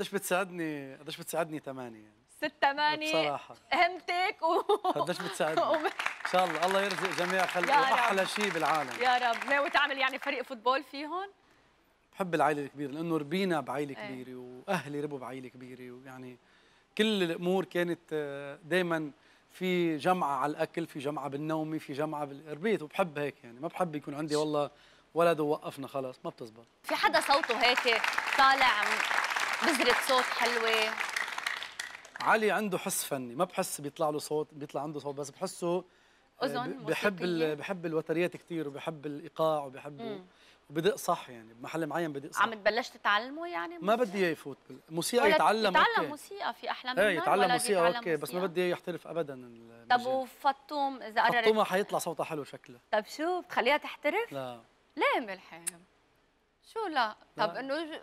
قديش بتساعدني قديش بتساعدني ثمانية يعني. ست ثمانية بصراحة. همتك و... قديش بتساعدني؟ إن شاء الله الله يرزق جميع خلق. أحلى شيء بالعالم. يا رب. ناوي تعمل يعني فريق فوتبول فيهم؟ بحب العائلة الكبيرة لأنه ربينا بعائلة إيه. كبيرة وأهلي ربوا بعائلة كبيرة ويعني كل الأمور كانت دائما في جمعة على الأكل في جمعة بالنوم في جمعة بالربيت وبحب هيك يعني. ما بحب يكون عندي والله ولد ووقفنا خلاص ما بتزبط. في حدا صوته هيك طالع بذرة صوت حلوة علي عنده حس فني ما بحس بيطلع له صوت بيطلع عنده صوت بس بحسه أذن ب- بحب؟ ال- بحب الوتريات كثير وبحب الإيقاع وبحبه مم. وبدق صح يعني بمحل معين بدق صح عم تبلش تتعلمه يعني ما بدي إياه يفوت موسيقى يتعلم يتعلم أوكي موسيقى في أحلى منه إيه يتعلم موسيقى أوكي بس ما بدي إياه يحترف ابدا طب. وفطوم إذا قررت فطومة حيطلع صوتها حلو شكله طب شو بتخليها تحترف؟ لا ليه ملحم؟ شو لا؟ طب. إنه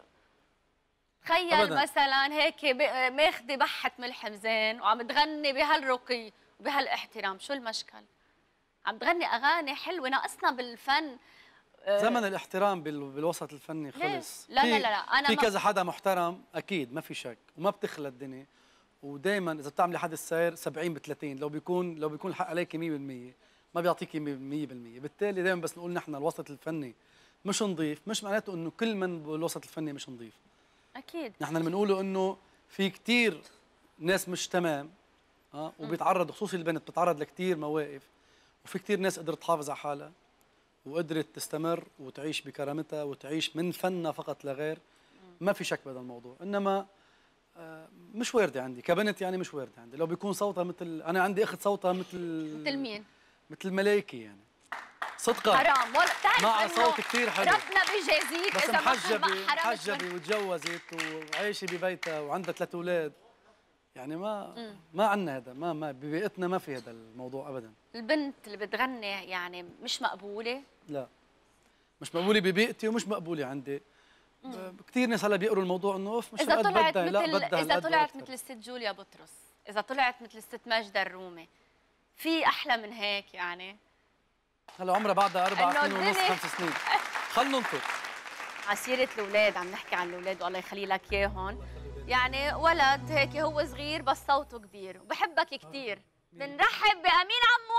تخيل أبداً. مثلا هيك ماخذه بحة ملحم زين وعم تغني بهالرقي وبهالاحترام، شو المشكل؟ عم تغني أغاني حلوة ناقصنا بالفن آه، زمن الاحترام بال- بالوسط الفني؟ خلص لا- لا- لا- لا، أنا في كذا حدا محترم أكيد ما في شك وما بتخلى الدنيا ودائما إذا بتعملي حادث سير 70 ب 30 لو بيكون لو بيكون الحق عليك 100% ما بيعطيكي 100% بالتالي دائما بس نقول نحن الوسط الفني مش نظيف مش معناته إنه كل من بالوسط الفني مش نظيف أكيد. نحن اللي بنقوله إنه في كتير ناس مش تمام آه وبيتعرض خصوصي البنت بتتعرض لكتير مواقف وفي كتير ناس قدرت تحافظ على حالها وقدرت تستمر وتعيش بكرامتها وتعيش من فنها فقط لا غير. ما في شك بهذا الموضوع إنما آه، مش واردة عندي كبنت يعني مش واردة عندي. لو بيكون صوتها مثل أنا عندي أخت صوتها مثل مثل مين؟ مثل الملائكة يعني. صدقا حرام. بتعرف مع صوت كتير حلو. ربنا بيجازيك بس إذا من محجبة وتجوزت وعايشة ببيتها وعندها ثلاث أولاد. يعني ما ما عندنا هذا ما ما ببيئتنا ما في هذا الموضوع أبدا. البنت اللي بتغني يعني مش مقبولة؟ لا. مش مقبولة ببيئتي ومش مقبولة عندي. كثير ناس هلا بيقروا الموضوع إنه أوف مش هالقد طلعت بدها لا بدها إذا طلعت. مثل الست جوليا بطرس إذا طلعت مثل الست ماجدة الرومي في أحلى من هيك يعني؟ هلا عمرها بعدها أربع إنه سنين ونص خمس سنين. خلنا ننطر. على سيرة الأولاد عم نحكي عن الأولاد والله يخلي لك إياهم. يعني ولد هيك هو صغير بس صوته كبير. وبحبك كثير بنرحب بأمين عموري